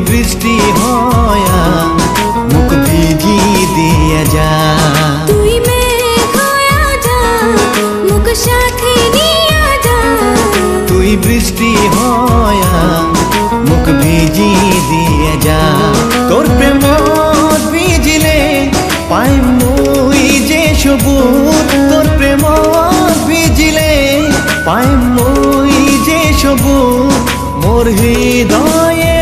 বৃষ্টি হয়া মুখ ভিজি দিয়ে যা। তুই হয়ে যা মুখ সাথে নিয়ে যা। তুই বৃষ্টি হয়া মুখ ভিজি দিয়ে যা। তোর প্রেম ভিজিলে পাই মুই যে সবুজ তোর প্রেম ভিজিলে পাই মুই যে সবুজ মোর হৃদয়ে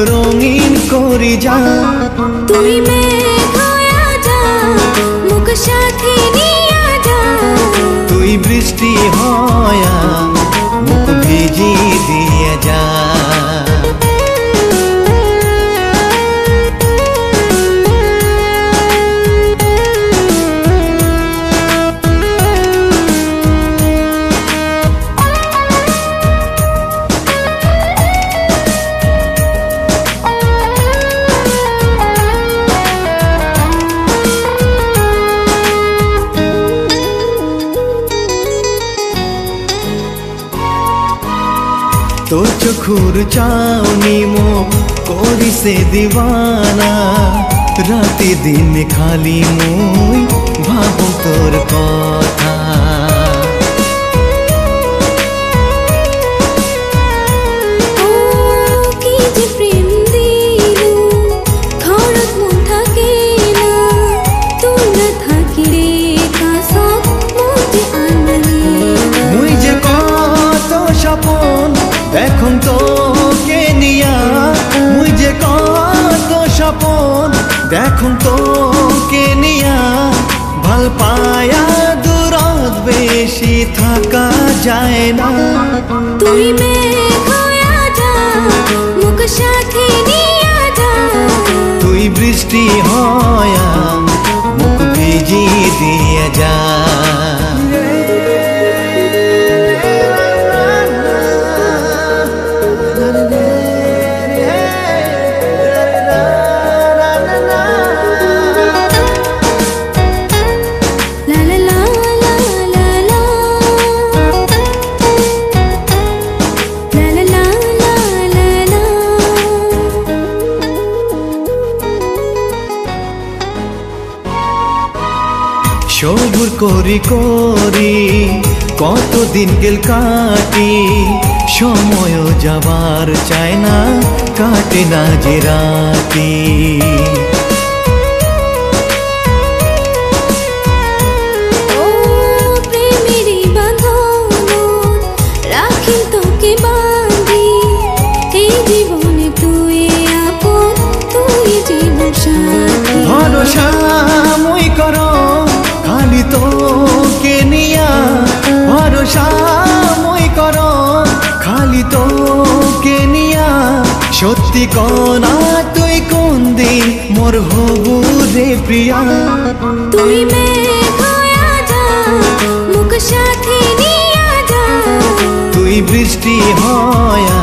রঙিন করি যা তুই মেঘ হয়ে যা মুখ সাথে নিয়ে যা তুই বৃষ্টি হয়া তোর চোখুর চাউনি মো করিছে দিবানা রাতে দিন খালি মুই ভাবো তোর কথা। দেখুন তো কেনিয়া ভালো পায়া দূরত বেশি থাকা যায় না। তুই তুই বৃষ্টি হয়া মুখ ভিজি দিয়ে যা। সবুর করি করি কতদিন গেল কাটি সময় যাবার চায় না কাটে না যে রাতি। জীবনে তুই আপন তুই জীবন ভরসা সত্যি কনা তুই কোন দিন মোর হবু রে প্রিয়া? তুই মেঘ হয়ে যা মুখ সাথে নিয়ে যা। তুই বৃষ্টি হয়া